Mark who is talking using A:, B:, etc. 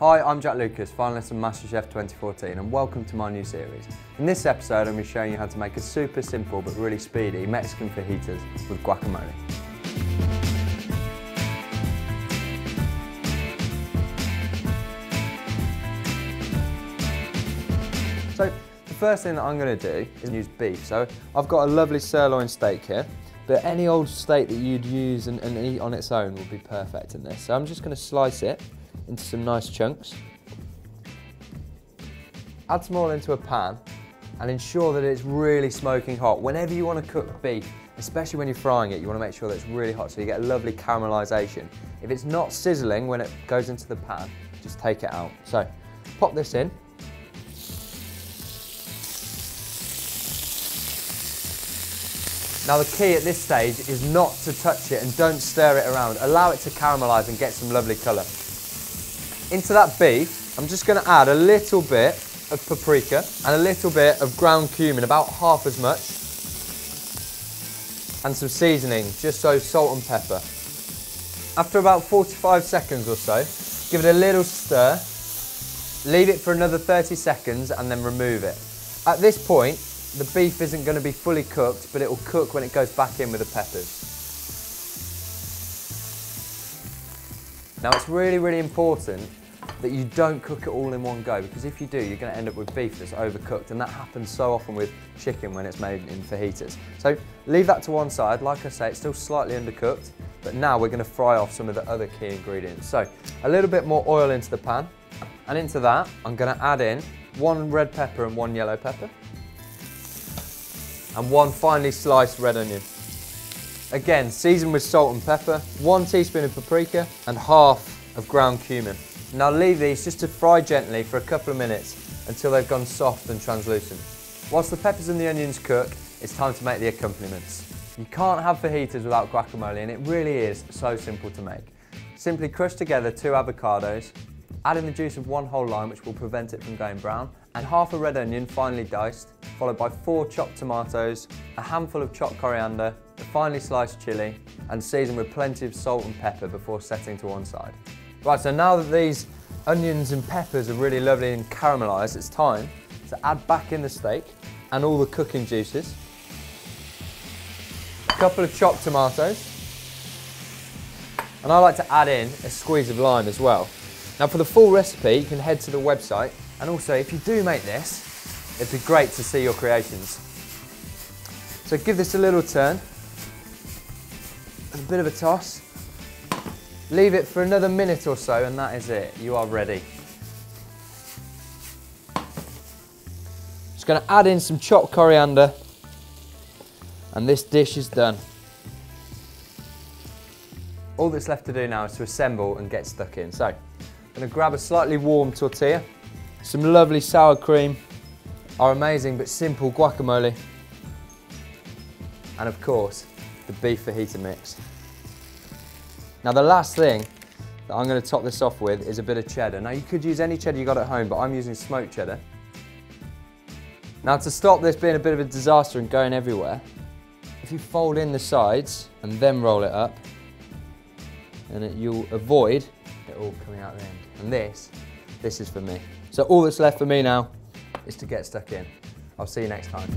A: Hi, I'm Jack Lucas, finalist of MasterChef 2014 and welcome to my new series. In this episode I'm going to be showing you how to make a super simple but really speedy Mexican fajitas with guacamole. So the first thing that I'm going to do is use beef. So I've got a lovely sirloin steak here, but any old steak that you'd use and, and eat on its own would be perfect in this. So I'm just going to slice it into some nice chunks. Add some oil into a pan and ensure that it's really smoking hot. Whenever you want to cook beef, especially when you're frying it, you want to make sure that it's really hot so you get a lovely caramelization. If it's not sizzling when it goes into the pan, just take it out. So pop this in. Now the key at this stage is not to touch it and don't stir it around. Allow it to caramelize and get some lovely colour. Into that beef, I'm just going to add a little bit of paprika and a little bit of ground cumin, about half as much. And some seasoning, just so salt and pepper. After about 45 seconds or so, give it a little stir, leave it for another 30 seconds and then remove it. At this point, the beef isn't going to be fully cooked, but it will cook when it goes back in with the peppers. Now it's really, really important that you don't cook it all in one go because if you do, you're going to end up with beef that's overcooked and that happens so often with chicken when it's made in fajitas. So leave that to one side. Like I say, it's still slightly undercooked, but now we're going to fry off some of the other key ingredients. So a little bit more oil into the pan and into that, I'm going to add in one red pepper and one yellow pepper and one finely sliced red onion. Again, season with salt and pepper, one teaspoon of paprika and half of ground cumin. Now leave these just to fry gently for a couple of minutes until they've gone soft and translucent. Whilst the peppers and the onions cook, it's time to make the accompaniments. You can't have fajitas without guacamole and it really is so simple to make. Simply crush together two avocados, add in the juice of one whole lime which will prevent it from going brown, and half a red onion finely diced, followed by four chopped tomatoes, a handful of chopped coriander, a finely sliced chilli, and season with plenty of salt and pepper before setting to one side. Right, so now that these onions and peppers are really lovely and caramelised, it's time to add back in the steak and all the cooking juices. A couple of chopped tomatoes. And I like to add in a squeeze of lime as well. Now for the full recipe, you can head to the website and also, if you do make this, it'd be great to see your creations. So give this a little turn, a bit of a toss. Leave it for another minute or so and that is it. You are ready. Just going to add in some chopped coriander and this dish is done. All that's left to do now is to assemble and get stuck in. So, I'm going to grab a slightly warm tortilla some lovely sour cream, our amazing but simple guacamole, and of course, the beef fajita mix. Now the last thing that I'm going to top this off with is a bit of cheddar. Now you could use any cheddar you got at home, but I'm using smoked cheddar. Now to stop this being a bit of a disaster and going everywhere, if you fold in the sides and then roll it up, and it, you'll avoid it all coming out the end. And this, this is for me. So all that's left for me now is to get stuck in. I'll see you next time.